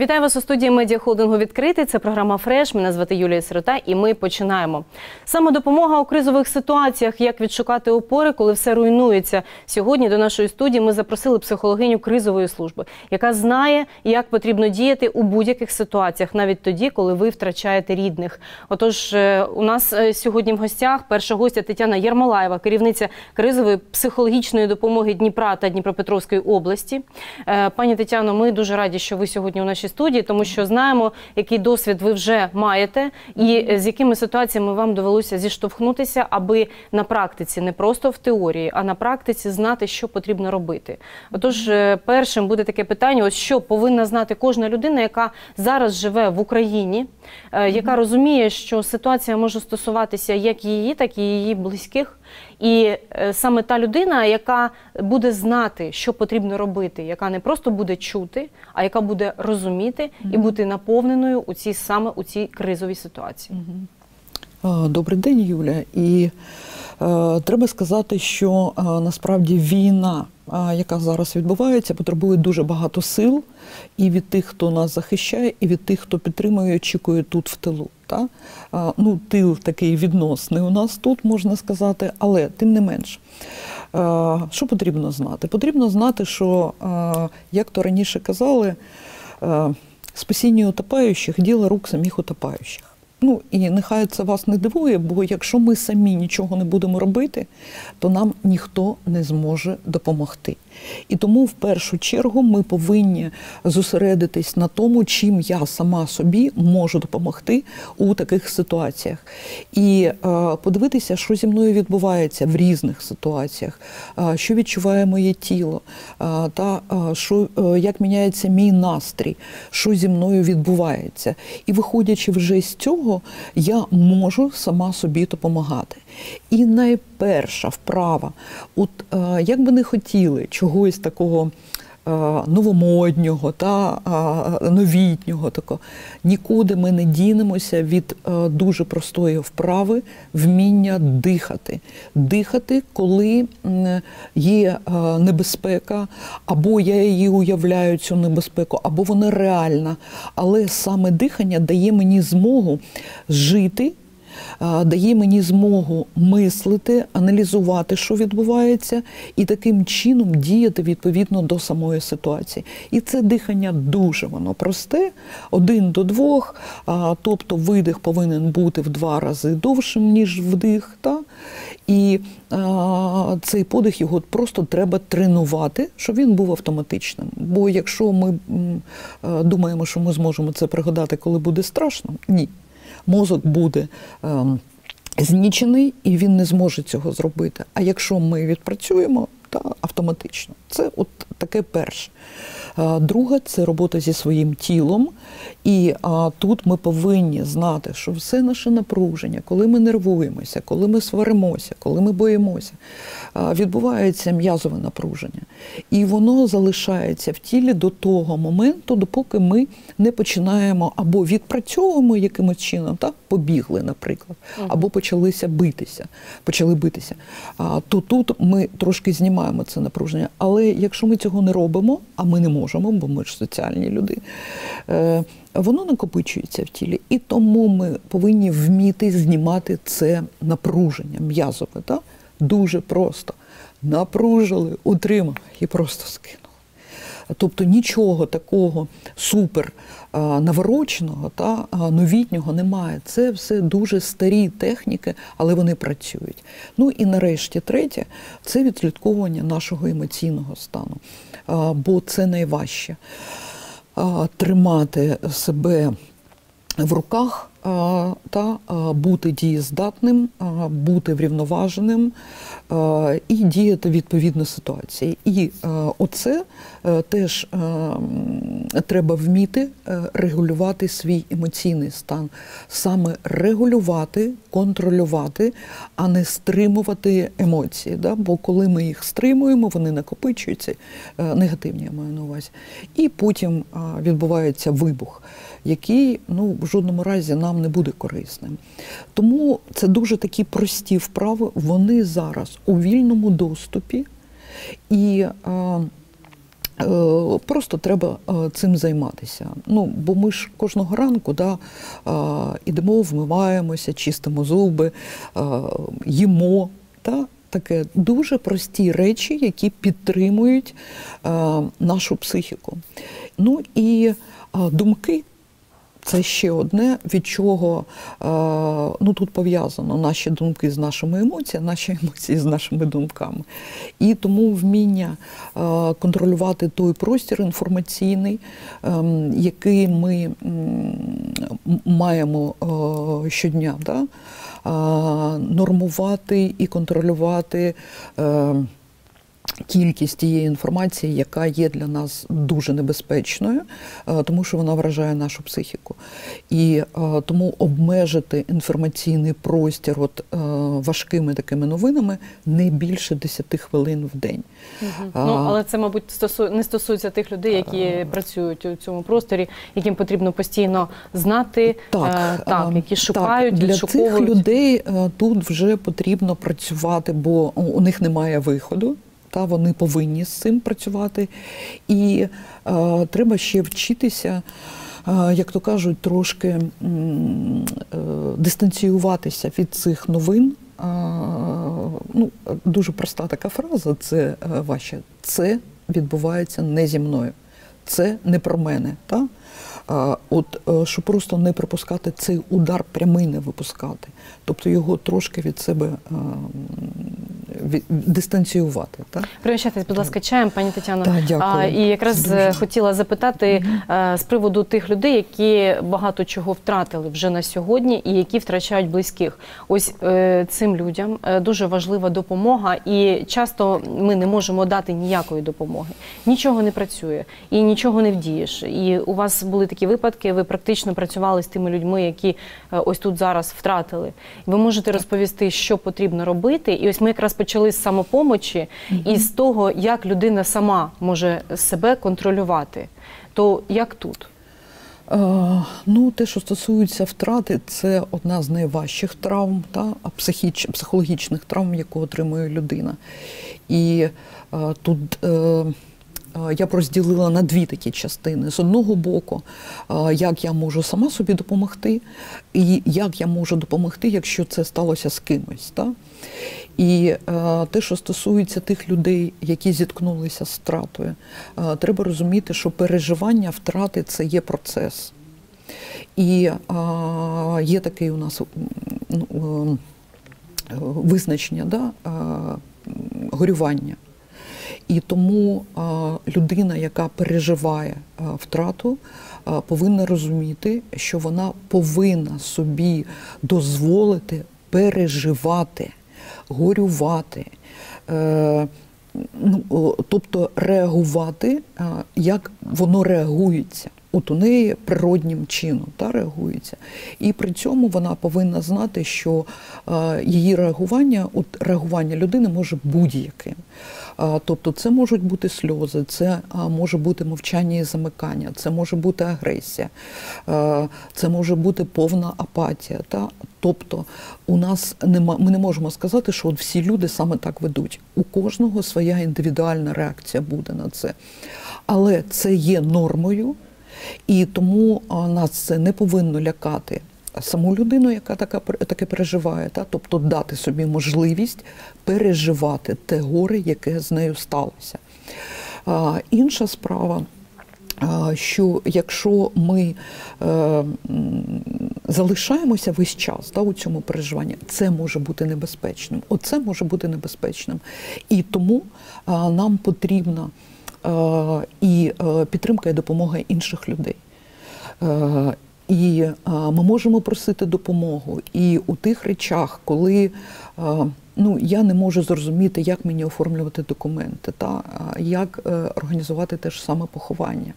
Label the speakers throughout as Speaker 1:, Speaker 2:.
Speaker 1: Вітаю вас у студії медіахолдингу відкритий. Це програма Фреш. Мене звати Юлія Сирота, і ми починаємо. Саме допомога у кризових ситуаціях, як відшукати опори, коли все руйнується. Сьогодні до нашої студії ми запросили психологиню кризової служби, яка знає, як потрібно діяти у будь-яких ситуаціях, навіть тоді, коли ви втрачаєте рідних. Отож, е, у нас е, сьогодні в гостях перша гостя Тетяна Єрмолаєва, керівниця кризової психологічної допомоги Дніпра та Дніпропетровської області. Е, Пані Тетяно, ми дуже раді, що ви сьогодні у нашій студії, тому що знаємо, який досвід ви вже маєте, і з якими ситуаціями вам довелося зіштовхнутися, аби на практиці, не просто в теорії, а на практиці знати, що потрібно робити. Отож, е, першим буде таке питання: ось що повинна знати кожна людина, яка зараз живе в Україні, е, яка розуміє, що ситуація може стосуватися як її, так і її близьких. І е, саме та людина, яка буде знати, що потрібно робити, яка не просто буде чути, а яка буде розуміти і бути наповненою у цій саме у цій кризовій ситуації.
Speaker 2: Е, Добрий день, Юля. І треба сказати, що е, насправді війна, е, яка зараз відбувається, потребує дуже багато сил і від тих, хто нас захищає, і від тих, хто підтримує, очікує тут в тилу. Та? Е, ну, тил такий відносний у нас тут, можна сказати, але тим не менш. Е, Що потрібно знати? Потрібно знати, що, е, як то раніше казали, е, спасіння утопаючих діло рук самих утопаючих. Ну і нехай це вас не дивує, бо якщо ми самі нічого не будемо робити, то нам ніхто не зможе допомогти. І тому в першу чергу ми повинні зосередитись на тому, чим я сама собі можу допомогти у таких ситуаціях, і е, подивитися, що зі мною відбувається в різних ситуаціях, е, що відчуває моє тіло, е, та е, що е, як міняється мій настрій, що зі мною відбувається. І виходячи вже з цього, я можу сама собі допомагати. І найперша вправа, от е, як би не хотіли чогось такого е, новомоднього та е, новітнього, такого, нікуди ми не дінемося від дуже простої вправи вміння дихати. Дихати, коли є небезпека, або я її уявляю, цю небезпеку, або вона реальна. Але саме дихання дає мені змогу жити дає мені змогу мислити, аналізувати, що відбувається, і таким чином діяти відповідно до самої ситуації. І це дихання дуже воно просте, один до двох, тобто видих повинен бути в два рази довшим, ніж вдих. Та? І а, цей подих його просто треба тренувати, щоб він був автоматичним. Бо якщо ми а, думаємо, що ми зможемо це пригадати, коли буде страшно, ні мозок буде ем, знічений і він не зможе цього зробити. А якщо ми відпрацюємо, то автоматично. Це от таке перше. А, Друге це робота зі своїм тілом. І а, тут ми повинні знати, що все наше напруження, коли ми нервуємося, коли ми сваримося, коли ми боїмося, а, відбувається м'язове напруження. І воно залишається в тілі до того моменту, допоки ми не починаємо або відпрацьовуємо якимось чином, так, побігли, наприклад, або почалися битися, почали битися. А, то тут ми трошки знімаємо це напруження. Але якщо ми цього не робимо, а ми не можемо, бо ми ж соціальні люди. Е, Воно накопичується в тілі, і тому ми повинні вміти знімати це напруження м'язове. Так? Дуже просто напружили, утримали і просто скинули. Тобто нічого такого супер навороченого та новітнього немає. Це все дуже старі техніки, але вони працюють. Ну і нарешті, третє це відслідковування нашого емоційного стану, бо це найважче. Тримати себе в руках та бути дієздатним, бути врівноваженим і діяти відповідно ситуації. І оце теж треба вміти регулювати свій емоційний стан, саме регулювати, контролювати, а не стримувати емоції. Бо коли ми їх стримуємо, вони накопичуються, негативні я маю на увазі, і потім відбувається вибух який ну, в жодному разі нам не буде корисним. Тому це дуже такі прості вправи, вони зараз у вільному доступі. І Е, Просто треба е, цим займатися. Ну, бо ми ж кожного ранку да, ідемо, вмиваємося, чистимо зуби, їмо. Та, таке дуже прості речі, які підтримують нашу психіку. Ну і думки. Це ще одне, від чого е, ну, тут пов'язано наші думки з нашими емоціями, наші емоції з нашими думками. І тому вміння е, контролювати той простір інформаційний, е, який ми маємо е, щодня, да? нормувати і контролювати. Кількість тієї інформації, яка є для нас дуже небезпечною, е, тому що вона вражає нашу психіку. І е, тому обмежити інформаційний простір от, е, важкими такими новинами не більше 10 хвилин в день.
Speaker 1: Мгм.
Speaker 2: А,
Speaker 1: Ну, але це, мабуть, стосу... не стосується тих людей, які працюють у цьому просторі, яким потрібно постійно знати, так
Speaker 2: е,
Speaker 1: які шукають,
Speaker 2: так, для цих людей тут вже потрібно працювати, бо у них немає виходу. Та вони повинні з цим працювати, і е, треба ще вчитися, е, як то кажуть, трошки е, дистанціюватися від цих новин. Е, ну, дуже проста така фраза: це е, ваша. Це відбувається не зі мною. Це не про мене. Та? От е, щоб просто не пропускати цей удар прямий не випускати, тобто його трошки від себе від, дистанціювати. Так?
Speaker 1: Пригощайтесь, будь ласка, чаєм, пані Тетяно.
Speaker 2: Так, дякую.
Speaker 1: А, і якраз
Speaker 2: Дуже.
Speaker 1: е, хотіла запитати е, з приводу тих людей, які багато чого втратили вже на сьогодні і які втрачають близьких. Ось цим людям дуже важлива допомога, і часто ми не можемо дати ніякої допомоги. Нічого не працює і нічого не вдієш. І у вас були такі випадки, ви практично працювали з тими людьми, які е, ось тут зараз втратили. Ви можете розповісти, що потрібно робити. І ось ми якраз почали з самопомочі і з того, як людина сама може себе контролювати. То як тут?
Speaker 2: Е, Ну, те, що стосується втрати, це одна з найважчих травм, та, психіч, психологічних травм, яку отримує людина. І е, тут е, я б розділила на дві такі частини. З одного боку, е, як я можу сама собі допомогти, і як я можу допомогти, якщо це сталося з кимось. Та? І е, те, що стосується тих людей, які зіткнулися з втратою, е, треба розуміти, що переживання втрати це є процес. І е, є такий у нас ну, е, визначення да, е, горювання. І тому людина, яка переживає втрату, повинна розуміти, що вона повинна собі дозволити переживати, горювати. Е, ну, тобто реагувати, як воно реагується. От у неї природнім чином та, реагується. І при цьому вона повинна знати, що е, її реагування, от реагування людини може будь-яким. Е, тобто це можуть бути сльози, це е, може бути мовчання і замикання, це може бути агресія, е, це може бути повна апатія. Та? Тобто у нас нема, ми не можемо сказати, що от всі люди саме так ведуть. У кожного своя індивідуальна реакція буде на це. Але це є нормою, і тому нас це не повинно лякати. Саму людину, яка така таке переживає, та тобто дати собі можливість переживати те горе, яке з нею сталося. А, інша справа. Що якщо ми е, залишаємося весь час та, у цьому переживанні, це може бути небезпечним. Оце може бути небезпечним. І тому а, нам потрібна е, і е, підтримка і допомога інших людей. Е, і е, ми можемо просити допомогу і у тих речах, коли е, ну, я не можу зрозуміти, як мені оформлювати документи, та, як е, організувати те ж саме поховання,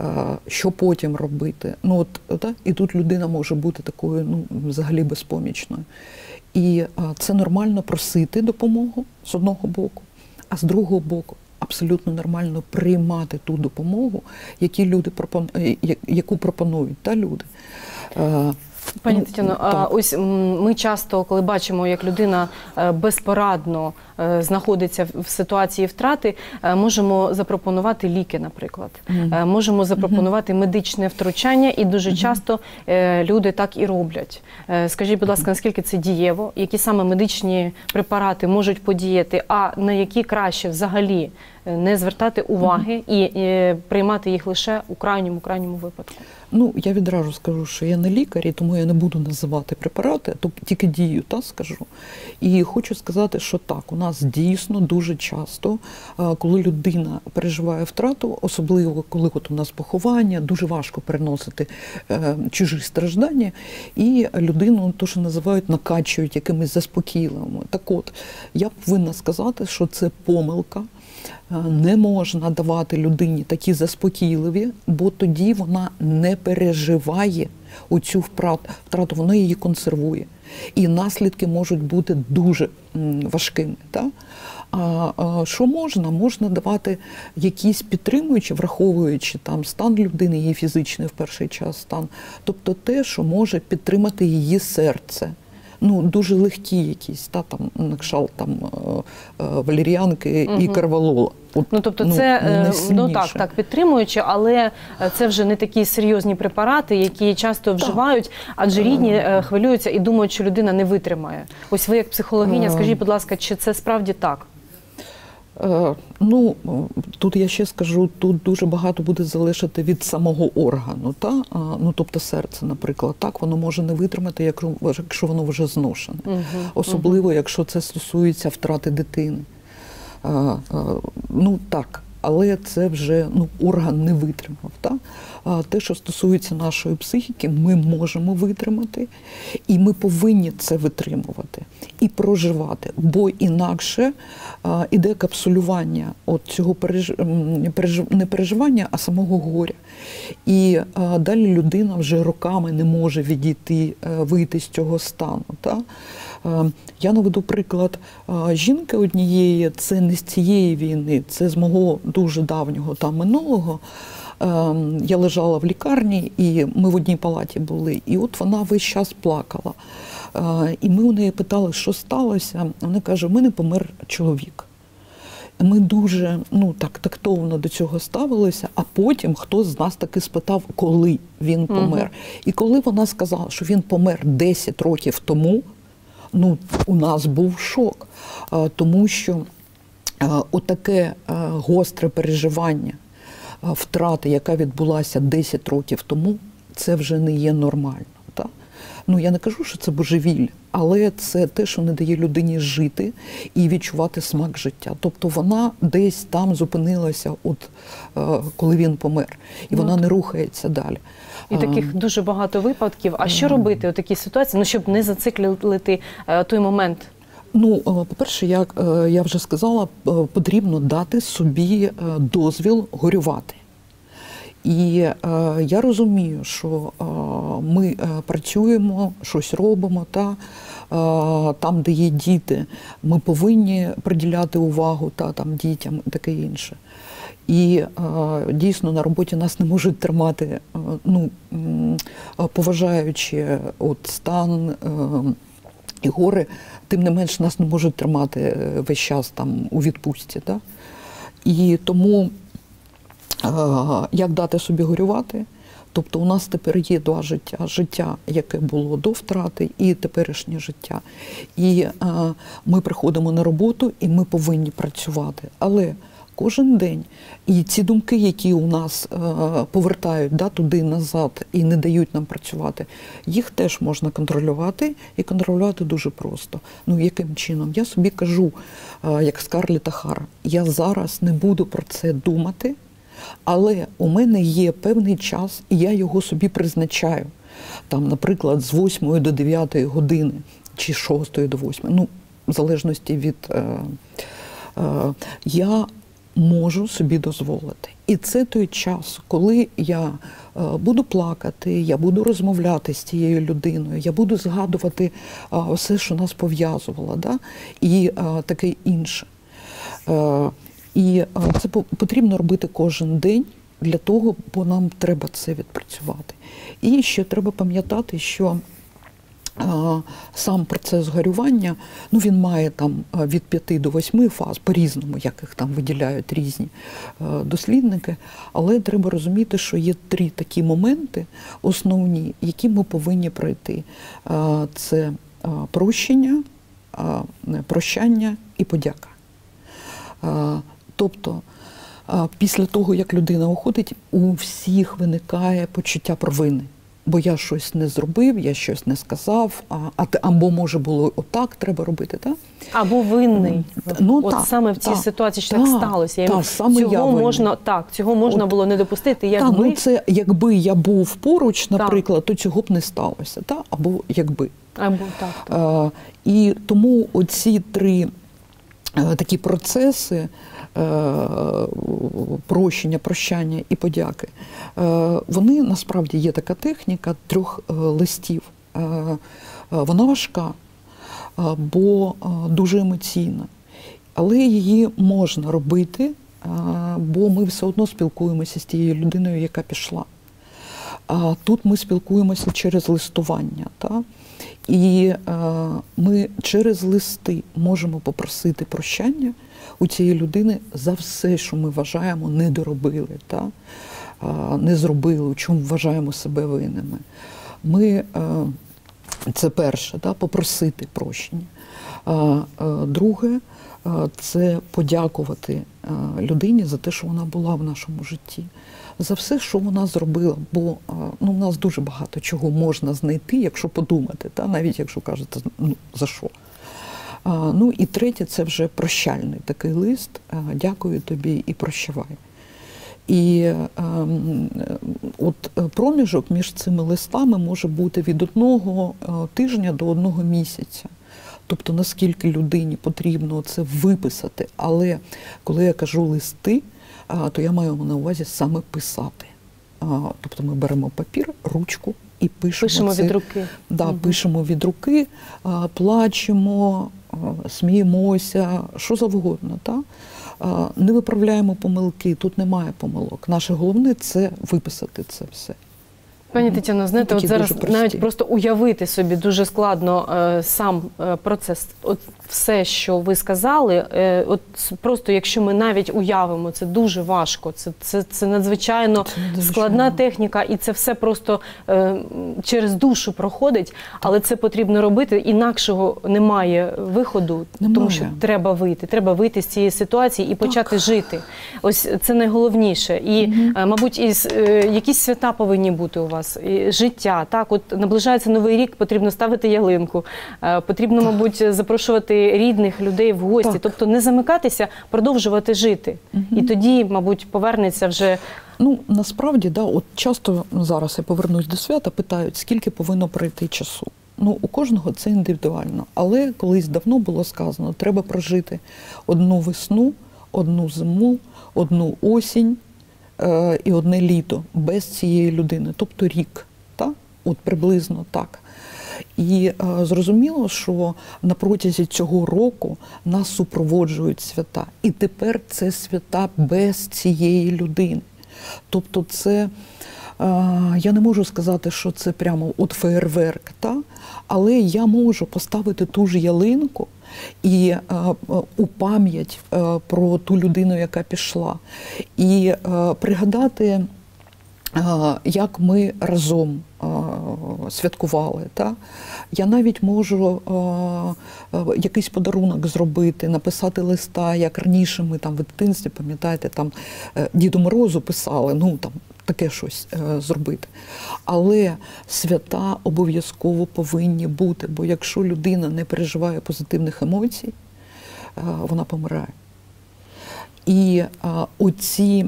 Speaker 2: е, що потім робити. Ну, от, та, і тут людина може бути такою ну, взагалі безпомічною. І е, це нормально просити допомогу з одного боку, а з другого боку. Абсолютно нормально приймати ту допомогу, які люди пропон... е, яку пропонують та люди.
Speaker 1: Пані
Speaker 2: ну,
Speaker 1: Тетяно, а ось ми часто, коли бачимо, як людина е, безпорадно е, знаходиться в- ситуації втрати, е, можемо запропонувати ліки, наприклад. Можемо запропонувати медичне втручання, і дуже часто люди так і роблять. Скажіть, будь ласка, наскільки це дієво? Які саме медичні препарати можуть подіяти, а на які краще взагалі не звертати уваги і приймати їх лише у крайньому крайньому випадку?
Speaker 2: Ну, я відразу скажу, що я не лікар, і тому я не буду називати препарати, то тільки дію та скажу. І хочу сказати, що так, у нас дійсно дуже часто, коли людина переживає втрату, особливо коли от у нас поховання, дуже важко переносити е, чужі страждання, і людину, то що називають, накачують якимись заспокійливими. Так от, я повинна сказати, що це помилка. Е, Не можна давати людині такі заспокійливі, бо тоді вона не переживає оцю втрату, вона її консервує. І наслідки можуть бути дуже важкими. Та? А, а що можна? Можна давати якісь підтримуючі, враховуючи там стан людини, її фізичний в перший час стан, тобто те, що може підтримати її серце. Ну, дуже легкі якісь, та, там, на кшталт там, валеріанки угу.
Speaker 1: і
Speaker 2: карвалола. От,
Speaker 1: Ну тобто, це е, ну так, так підтримуючи, але е, це вже не такі серйозні препарати, які часто вживають, адже рідні е, хвилюються і думають, що людина не витримає. Ось ви як психологиня,
Speaker 2: Е.
Speaker 1: скажіть, будь ласка, чи це справді так?
Speaker 2: Е, Ну, тут я ще скажу, тут дуже багато буде залежати від самого органу, та? Ну, тобто серце, наприклад, так, воно може не витримати, якщо воно вже зношене.
Speaker 1: угу,
Speaker 2: Особливо, якщо це стосується втрати дитини. А, а, ну так, але це вже ну, орган не витримав. Так? А те, що стосується нашої психіки, ми можемо витримати, і ми повинні це витримувати і проживати, бо інакше а, іде капсулювання от цього переж- не переживання, а самого горя. І а, далі людина вже роками не може відійти, е, вийти з цього стану. Та? Е, Я наведу приклад е, жінки однієї, це не з цієї війни, це з мого дуже давнього там минулого. Е, Я лежала в лікарні, і ми в одній палаті були, і от вона весь час плакала. І ми у неї питали, що сталося. Вона каже: у мене помер чоловік. Ми дуже ну так тактовно до цього ставилися, а потім хтось з нас таки спитав, коли він помер. І коли вона сказала, що він помер 10 років тому, ну у нас був шок, тому що отаке гостре переживання втрати, яка відбулася 10 років тому, це вже не є нормально. Ну я не кажу, що це божевілля, але це те, що не дає людині жити і відчувати смак життя. Тобто вона десь там зупинилася, от е, коли він помер, і
Speaker 1: Ну,
Speaker 2: вона не рухається далі.
Speaker 1: І таких дуже багато випадків. А що робити у такій ситуації? Ну щоб не зациклити е, той момент.
Speaker 2: Ну, е, по-перше, як е, я вже сказала, е, потрібно дати собі е, дозвіл горювати. І е, я розумію, що е, ми е, працюємо, щось робимо, та е, там, де є діти, ми повинні приділяти увагу та там дітям таке інше. І е, дійсно на роботі нас не можуть тримати, е, ну поважаючи от стан. і гори, тим не менш нас не можуть тримати весь час там у відпустці. Да? І тому як дати собі горювати? Тобто у нас тепер є два життя: життя, яке було до втрати, і теперішнє життя. І е, ми приходимо на роботу, і ми повинні працювати. Але кожен день і ці думки, які у нас е, повертають да, туди назад і не дають нам працювати, їх теж можна контролювати і контролювати дуже просто. Ну яким чином? Я собі кажу, е, як Скарліта Хара, я зараз не буду про це думати. Але у мене є певний час, і я його собі призначаю. Там, наприклад, з 8 до 9 години чи з 6 до 8, ну, в залежності від е, е, я можу собі дозволити. І це той час, коли я е, буду плакати, я буду розмовляти з цією людиною, я буду згадувати е, все, що нас пов'язувало, да? і е, таке інше. Е, і е, це потрібно робити кожен день. для того, бо нам треба це відпрацювати. І ще треба пам'ятати, що сам процес горювання, ну він має там від 5 до 8 фаз, по-різному, як їх там виділяють різні дослідники. Але треба розуміти, що є три такі моменти основні, які ми повинні пройти. Це прощення, прощання і подяка. А, Тобто, після того, як людина уходить, у всіх виникає почуття провини. Бо я щось не зробив, я щось не сказав, а, а або може було отак треба робити. Так?
Speaker 1: Або винний.
Speaker 2: Ну,
Speaker 1: От
Speaker 2: так,
Speaker 1: саме в цій
Speaker 2: так,
Speaker 1: ситуації що
Speaker 2: так,
Speaker 1: так сталося. Я
Speaker 2: саме я
Speaker 1: цього
Speaker 2: винний.
Speaker 1: можна так, цього можна
Speaker 2: От.
Speaker 1: було не допустити.
Speaker 2: Та,
Speaker 1: Якби
Speaker 2: ну це якби я був поруч,
Speaker 1: Так.
Speaker 2: наприклад, то цього б не сталося. Та? Або якби.
Speaker 1: або так. так.
Speaker 2: Е, І тому оці три е, такі процеси прощення, прощання і подяки, е, вони насправді є така техніка трьох е, листів. Е, е, Вона важка, е, бо е, дуже емоційна. Але її можна робити, е, бо ми все одно спілкуємося з тією людиною, яка пішла. А тут ми спілкуємося через листування. Та? І е, ми через листи можемо попросити прощення у цієї людини за все, що ми вважаємо, не доробили, та? не зробили, у чому вважаємо себе винними. Ми, е, це перше, та? попросити прощення. Е, друге, е, це подякувати людині за те, що вона була в нашому житті, за все, що вона зробила. Бо ну, в нас дуже багато чого можна знайти, якщо подумати, та? навіть якщо кажете, ну, за що. Ну і третє, це вже прощальний такий лист. е, Дякую тобі і прощавай. І ем, е, от е, проміжок між цими листами може бути від одного е, тижня до одного місяця. Тобто наскільки людині потрібно це виписати. Але коли я кажу листи, то я маю на увазі саме писати. Тобто ми беремо папір, ручку і пишемо,
Speaker 1: Пишемо
Speaker 2: це,
Speaker 1: від руки.
Speaker 2: Да,
Speaker 1: Мгм.
Speaker 2: пишемо від руки, плачемо, сміємося, що завгодно. Та? Не виправляємо помилки, тут немає помилок. Наше головне це виписати це все.
Speaker 1: Пані Тетяно, знаєте, от зараз навіть просто уявити собі дуже складно е, сам е, процес. От все, що ви сказали, е, от просто якщо ми навіть уявимо, це дуже важко. Це, це, це надзвичайно
Speaker 2: Це надзвичайно.
Speaker 1: складна техніка, і це все просто е, через душу проходить, але це потрібно робити. Інакшого немає виходу, тому що треба вийти. Треба вийти з цієї ситуації і почати жити. Ось це найголовніше. І, е, мабуть, із е, якісь свята повинні бути у вас. І життя. Так, от наближається новий рік, потрібно ставити ялинку. Е, Потрібно, мабуть, запрошувати рідних людей в гості.
Speaker 2: Так.
Speaker 1: Тобто не замикатися, продовжувати жити. І тоді, мабуть, повернеться вже
Speaker 2: Ну насправді, да, от часто зараз я повернусь до свята, питають, скільки повинно пройти часу. Ну, у кожного це індивідуально. Але колись давно було сказано, треба прожити одну весну, одну зиму, одну осінь і одне літо без цієї людини, тобто рік. Та? От приблизно так. І е, зрозуміло, що на протязі цього року нас супроводжують свята. І тепер це свята без цієї людини. Тобто, це е, я не можу сказати, що це прямо от феєрверк, та? Але я можу поставити ту ж ялинку і е, у пам'ять е, про ту людину, яка пішла, і е, пригадати. е, Як ми разом е, святкували, та? я навіть можу е, якийсь подарунок зробити, написати листа, як раніше ми там в дитинстві, пам'ятаєте, там Діду Морозу писали, ну там таке щось е, зробити. Але свята обов'язково повинні бути, бо якщо людина не переживає позитивних емоцій, е, вона помирає. І а, оці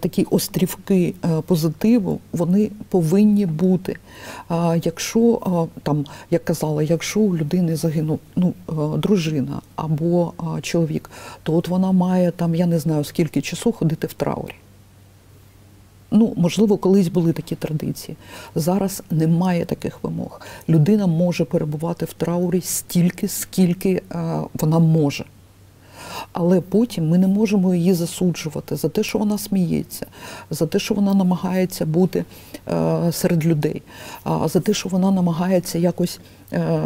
Speaker 2: такі острівки е, позитиву вони повинні бути. Якщо там, як казала, якщо у людини загинув ну, е, дружина або чоловік, то от вона має там, я не знаю скільки часу ходити в траурі. Ну, можливо, колись були такі традиції. Зараз немає таких вимог. Людина може перебувати в траурі стільки, скільки е, вона може. Але потім ми не можемо її засуджувати за те, що вона сміється, за те, що вона намагається бути е, серед людей, а за те, що вона намагається якось е,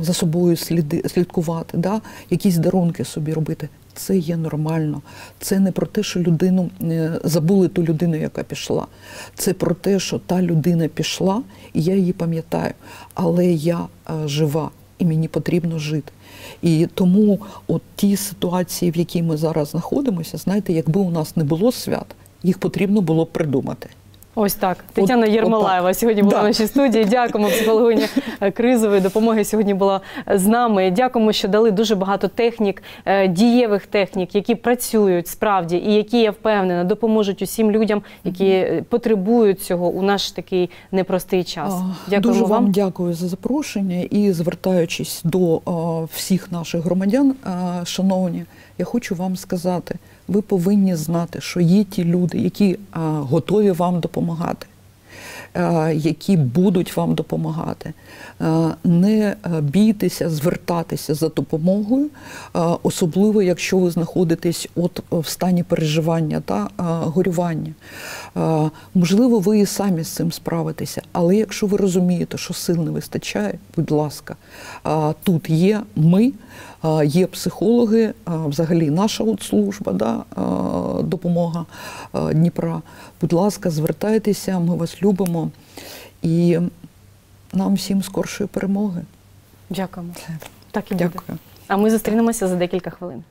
Speaker 2: за собою сліди, слідкувати, да? якісь дарунки собі робити. Це є нормально. Це не про те, що людину е, забули ту людину, яка пішла. Це про те, що та людина пішла, і я її пам'ятаю, але я е, жива і мені потрібно жити. І тому от ті ситуації, в якій ми зараз знаходимося, знаєте, якби у нас не було свят, їх потрібно було б придумати.
Speaker 1: Ось так. Тетяна
Speaker 2: от
Speaker 1: Єрмолаєва сьогодні була
Speaker 2: Да.
Speaker 1: в нашій студії. Дякуємо психологині е, кризової допомоги. Сьогодні була з нами. Дякуємо, що дали дуже багато технік, е, дієвих технік, які працюють справді, і які я впевнена допоможуть усім людям, які е, потребують цього у наш такий непростий час.
Speaker 2: А,
Speaker 1: Дякуємо
Speaker 2: Дуже вам
Speaker 1: вам.
Speaker 2: дякую за запрошення і звертаючись до всіх наших громадян, шановні, я хочу вам сказати, ви повинні знати, що є ті люди, які готові вам допомагати. Які будуть вам допомагати, не бійтеся звертатися за допомогою, особливо якщо ви знаходитесь от в стані переживання та горювання. Можливо, ви і самі з цим справитеся, але якщо ви розумієте, що сил не вистачає, будь ласка, тут є ми, є психологи, взагалі наша от служба, да, допомога Дніпра. Будь ласка, звертайтеся, ми вас любимо і нам всім скоршої перемоги.
Speaker 1: Дякуємо. Так і буде.
Speaker 2: Дякую.
Speaker 1: А ми зустрінемося за декілька хвилин.